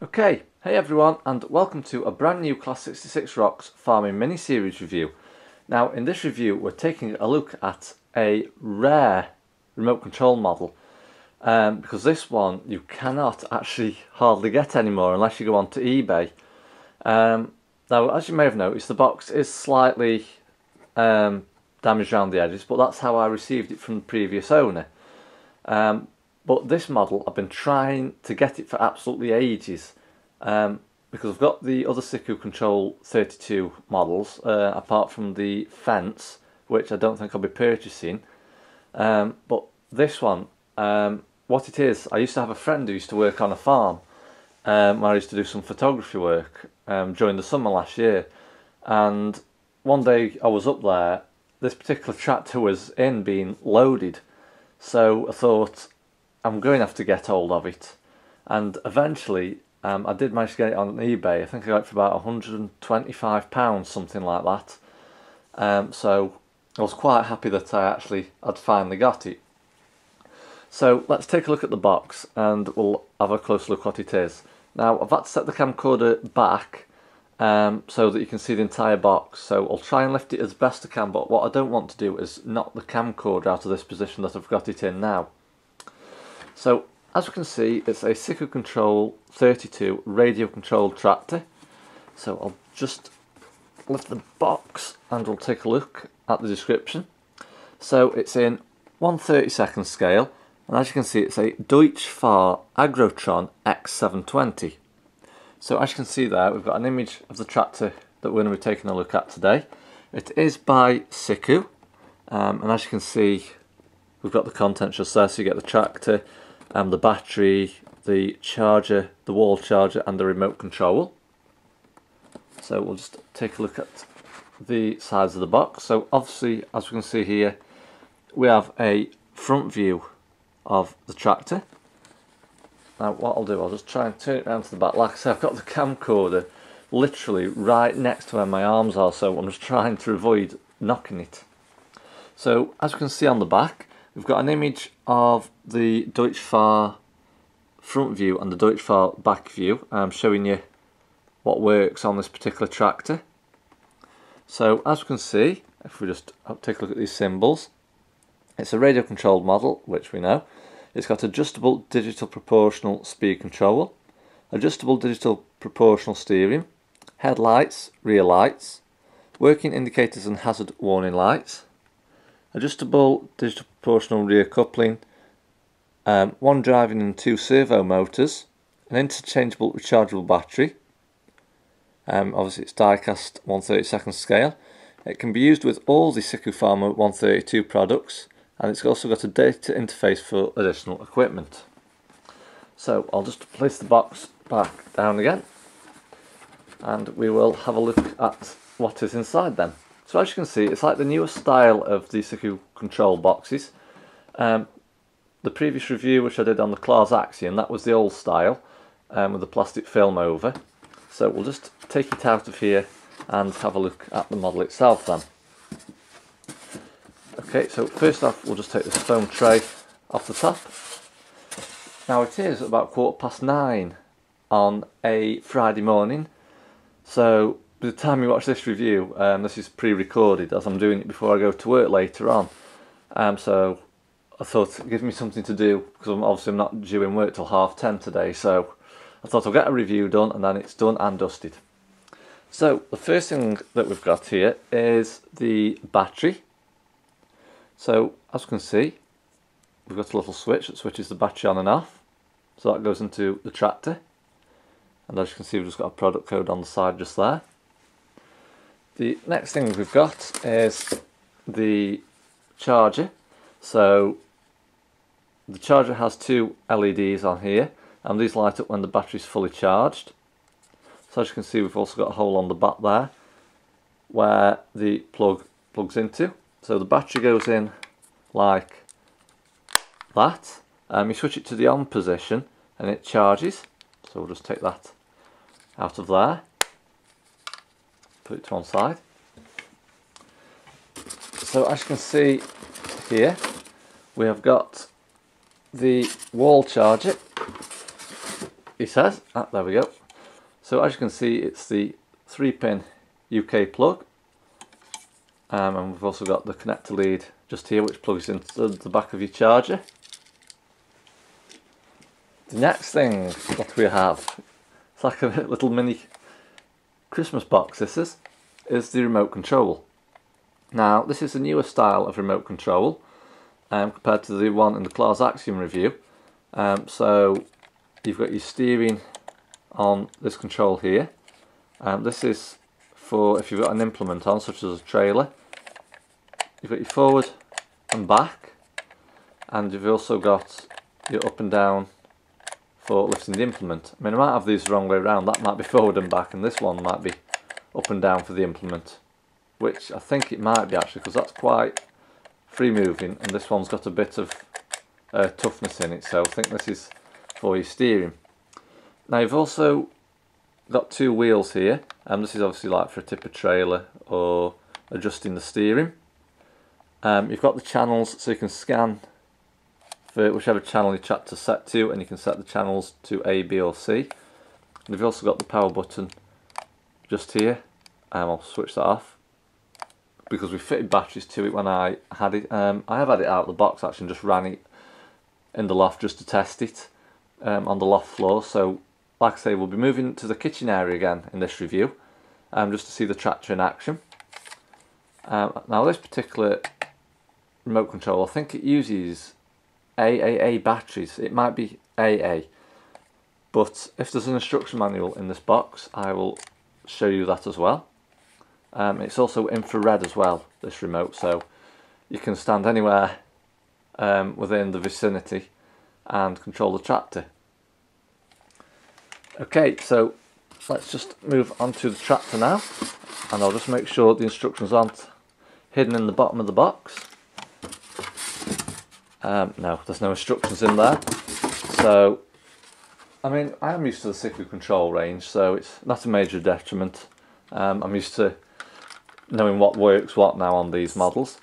Okay, hey everyone and welcome to a brand new Class 66 Rocks farming mini-series review. Now in this review we're taking a look at a rare remote control model um, because this one you cannot actually hardly get anymore unless you go onto eBay. Um, now as you may have noticed the box is slightly um, damaged around the edges but that's how I received it from the previous owner. Um, but this model, I've been trying to get it for absolutely ages. Um, because I've got the other Siku Control 32 models, uh, apart from the Fendt, which I don't think I'll be purchasing. Um, but this one, um, what it is, I used to have a friend who used to work on a farm, um, where I used to do some photography work um, during the summer last year. And one day I was up there, this particular tractor was in being loaded. So I thought, I'm going to have to get hold of it. And eventually, um, I did manage to get it on eBay. I think I got it for about £125, something like that. Um, so I was quite happy that I actually had finally got it. So let's take a look at the box and we'll have a close look what it is. Now I've had to set the camcorder back um, so that you can see the entire box. So I'll try and lift it as best I can, but what I don't want to do is knock the camcorder out of this position that I've got it in now. So as we can see it's a Siku Control 32 radio controlled tractor. So I'll just lift the box and we'll take a look at the description. So it's in 132nd scale and as you can see it's a Deutz Fahr Agrotron X720. So as you can see there we've got an image of the tractor that we're going to be taking a look at today. It is by Siku um, and as you can see we've got the contents just there so you get the tractor, um, the battery, the charger, the wall charger and the remote control. So we'll just take a look at the sides of the box. So obviously as we can see here we have a front view of the tractor. Now what I'll do, I'll just try and turn it around to the back. Like I said, I've got the camcorder literally right next to where my arms are, so I'm just trying to avoid knocking it. So as you can see on the back, We've got an image of the Deutz Fahr front view and the Deutz Fahr back view. I'm showing you what works on this particular tractor. So as we can see, if we just take a look at these symbols, it's a radio controlled model, which we know. It's got adjustable digital proportional speed control, adjustable digital proportional steering, headlights, rear lights, working indicators and hazard warning lights, adjustable digital proportional rear coupling, um, one driving and two servo motors, an interchangeable rechargeable battery, um, obviously it's diecast 132nd scale. It can be used with all the Siku Farmer 132 products and it's also got a data interface for additional equipment. So I'll just place the box back down again and we will have a look at what is inside then. So as you can see, it's like the newest style of the Siku control boxes. Um, the previous review which I did on the Claas Axion, that was the old style um, with the plastic film over. So we'll just take it out of here and have a look at the model itself then. Okay, so first off we'll just take this foam tray off the top. Now it is about quarter past nine on a Friday morning, so by the time you watch this review, um, this is pre-recorded as I'm doing it before I go to work later on. Um, so I thought give me something to do because I'm obviously I'm not due in work till half ten today. So I thought I'll get a review done and then it's done and dusted. So the first thing that we've got here is the battery. So as you can see, we've got a little switch that switches the battery on and off. So that goes into the tractor. And as you can see, we've just got a product code on the side just there. The next thing we've got is the charger. So the charger has two LEDs on here and these light up when the battery is fully charged. So as you can see we've also got a hole on the back there where the plug plugs into. So the battery goes in like that. Um, you switch it to the on position and it charges. So we'll just take that out of there put it to one side. So as you can see here, we have got the wall charger. he says. Ah, there we go. So as you can see, it's the 3-pin UK plug. Um, and we've also got the connector lead just here, which plugs into the back of your charger. The next thing that we have, it's like a little mini Christmas box this is, is the remote control. Now this is a newer style of remote control um, compared to the one in the Claas Axion review. Um, so you've got your steering on this control here. Um, this is for if you've got an implement on such as a trailer. You've got your forward and back and you've also got your up and down for lifting the implement. I mean, I might have these the wrong way around. That might be forward and back, and this one might be up and down for the implement, which I think it might be actually, because that's quite free moving, and this one's got a bit of uh, toughness in it, so I think this is for your steering. Now you've also got two wheels here, and this is obviously like for a tipper trailer or adjusting the steering. Um, you've got the channels so you can scan for whichever channel your tractor set to and you can set the channels to A, B or C. And you've also got the power button just here. Um, I'll switch that off because we fitted batteries to it when I had it. Um, I have had it out of the box actually and just ran it in the loft just to test it um, on the loft floor. So like I say we'll be moving to the kitchen area again in this review um, just to see the tractor in action. Um, now this particular remote control I think it uses AAA batteries. It might be AA. But if there's an instruction manual in this box, I will show you that as well. Um, it's also infrared as well, this remote, so you can stand anywhere um, within the vicinity and control the tractor. Okay, so let's just move on to the tractor now, and I'll just make sure the instructions aren't hidden in the bottom of the box. Um, no, there's no instructions in there. So, I mean, I am used to the Siku control range, so it's not a major detriment. Um, I'm used to knowing what works what now on these models.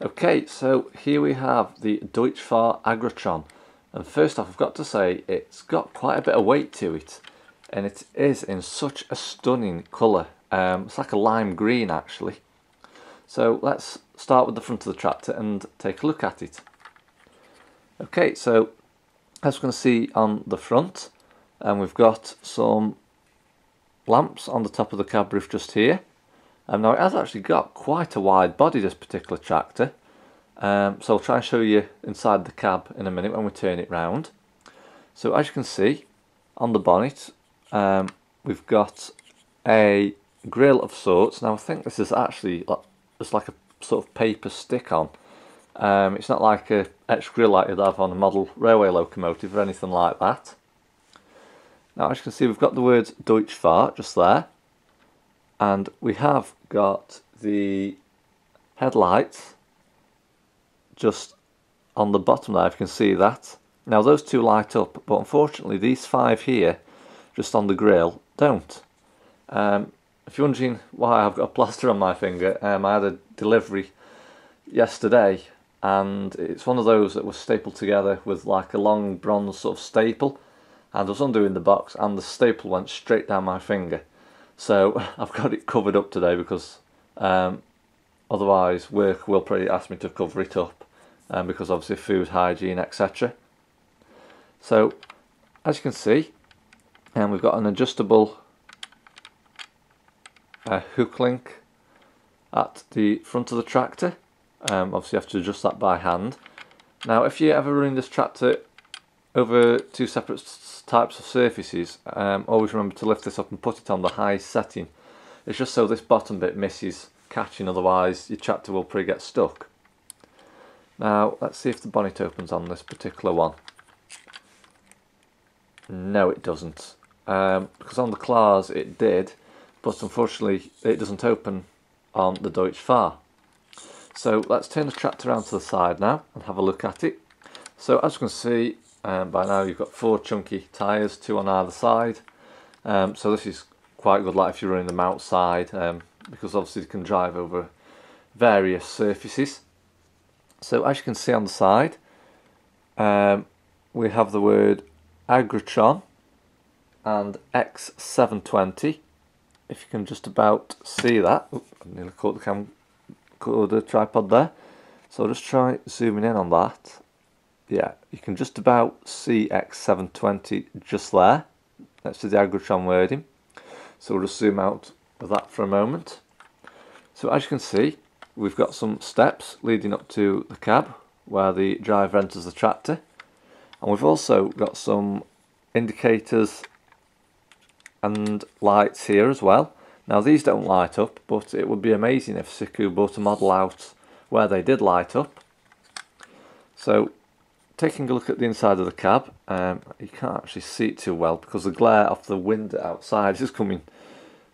Okay, so here we have the Deutz-Fahr Agrotron. And first off, I've got to say, it's got quite a bit of weight to it. And it is in such a stunning colour. Um, it's like a lime green, actually. So let's start with the front of the tractor and take a look at it. Okay, so as we can see on the front, and um, we've got some lamps on the top of the cab roof just here. Um, now it has actually got quite a wide body this particular tractor. Um, so I'll try and show you inside the cab in a minute when we turn it round. So as you can see on the bonnet um, we've got a grill of sorts. Now I think this is actually it's like a sort of paper stick on um, it's not like a etched grill like you'd have on a model railway locomotive or anything like that. Now as you can see we've got the words Deutz-Fahr just there and we have got the headlights just on the bottom there if you can see that. Now those two light up but unfortunately these five here just on the grill don't. Um, if you're wondering why I've got a plaster on my finger, um, I had a delivery yesterday and it's one of those that was stapled together with like a long bronze sort of staple. And I was undoing the box and the staple went straight down my finger. So I've got it covered up today because um, otherwise work will probably ask me to cover it up um, because obviously food hygiene etc so as you can see and um, we've got an adjustable uh, hook link at the front of the tractor um, obviously you have to adjust that by hand. Now if you're ever running this tractor over two separate types of surfaces, um, always remember to lift this up and put it on the high setting. It's just so this bottom bit misses catching, otherwise your tractor will probably get stuck. Now let's see if the bonnet opens on this particular one. No it doesn't. Um, because on the Claas it did, but unfortunately it doesn't open on the Deutz-Fahr. So let's turn the tractor around to the side now and have a look at it. So as you can see um, by now you've got four chunky tyres, two on either side. Um, so this is quite good like if you're running them outside um, because obviously you can drive over various surfaces. So as you can see on the side um, we have the word Agrotron and X720 if you can just about see that Oop, I nearly caught the camcorder tripod there. So I'll just try zooming in on that. Yeah you can just about see X720 just there. Next to the Agrotron wording. So we'll just zoom out of that for a moment. So as you can see we've got some steps leading up to the cab where the driver enters the tractor. And we've also got some indicators and lights here as well now these don't light up but it would be amazing if Siku brought a model out where they did light up. So taking a look at the inside of the cab um, you can't actually see it too well because the glare off the window outside is coming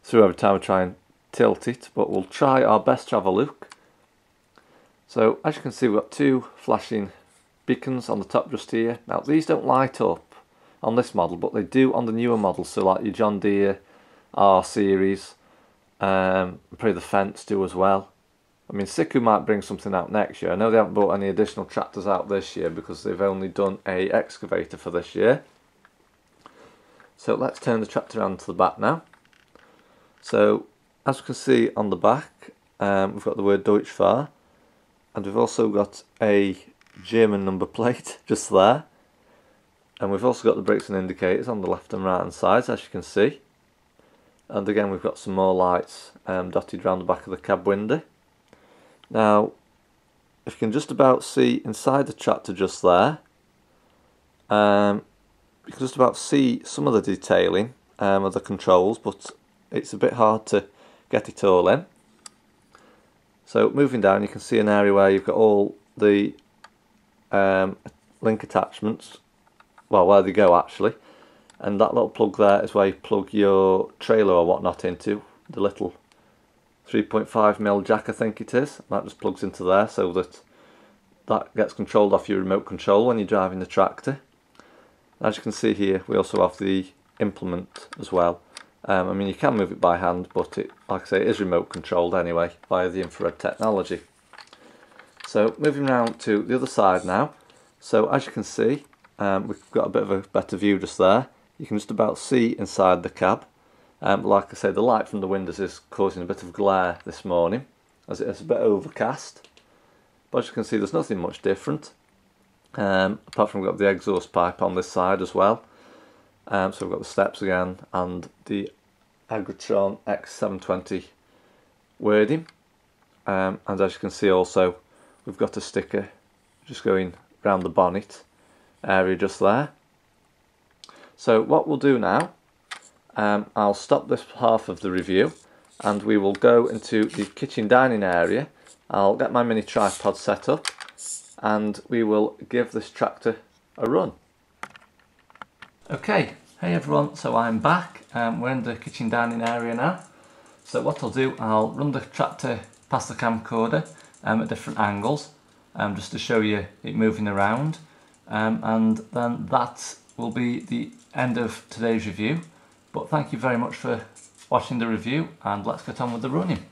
through every time I try and tilt it but we'll try our best to have a look. So as you can see we've got two flashing beacons on the top just here. Now these don't light up on this model but they do on the newer models so like your John Deere R series um, probably the Fendt do as well. I mean Siku might bring something out next year. I know they haven't brought any additional tractors out this year because they've only done a excavator for this year. So let's turn the tractor around to the back now. So as you can see on the back um, we've got the word Deutz-Fahr and we've also got a German number plate just there and we've also got the brakes and indicators on the left and right hand sides as you can see and again we've got some more lights um, dotted around the back of the cab window now if you can just about see inside the tractor just there um, you can just about see some of the detailing um, of the controls but it's a bit hard to get it all in. So moving down you can see an area where you've got all the um, link attachments, well where they go actually, and that little plug there is where you plug your trailer or whatnot into, the little 3.5mm jack I think it is, that just plugs into there so that that gets controlled off your remote control when you're driving the tractor. As you can see here we also have the implement as well um, I mean, you can move it by hand, but it, like I say, it is remote controlled anyway via the infrared technology. So moving around to the other side now. So as you can see, um, we've got a bit of a better view just there. You can just about see inside the cab. Um, like I say, the light from the windows is causing a bit of glare this morning, as it is a bit overcast. But as you can see, there's nothing much different. Um, apart from we've got the exhaust pipe on this side as well. Um, so we've got the steps again and the Agrotron X720 wording. Um, and as you can see also, we've got a sticker just going around the bonnet area just there. So what we'll do now, um, I'll stop this half of the review and we will go into the kitchen dining area. I'll get my mini tripod set up and we will give this tractor a run. Okay, hey everyone, so I'm back. Um, we're in the kitchen dining area now. So what I'll do, I'll run the tractor past the camcorder um, at different angles um, just to show you it moving around. Um, and then that will be the end of today's review. But thank you very much for watching the review and let's get on with the running.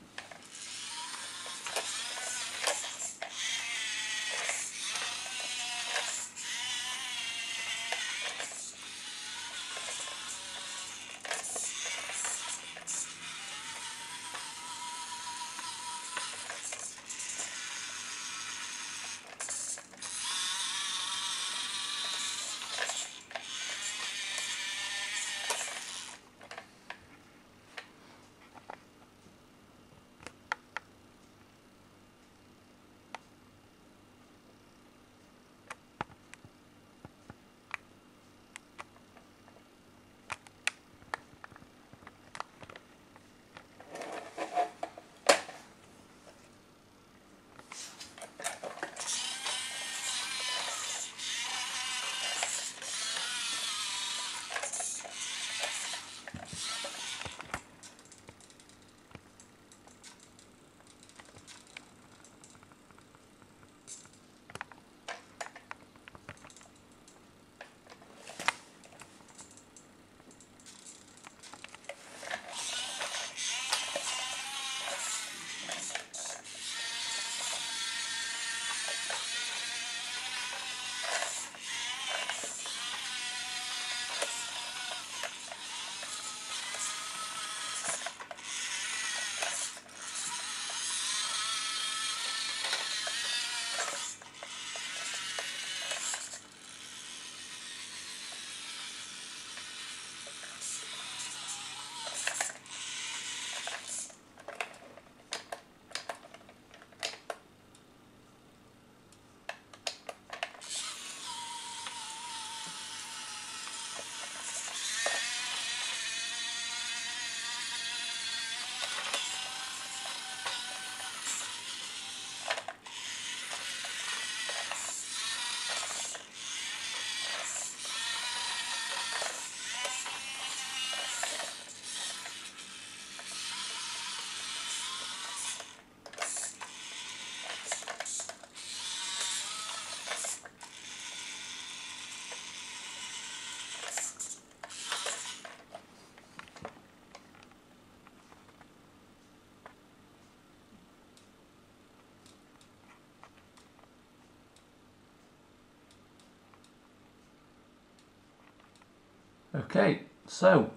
Okay, so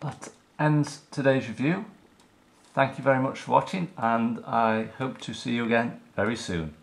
that ends today's review. Thank you very much for watching and I hope to see you again very soon.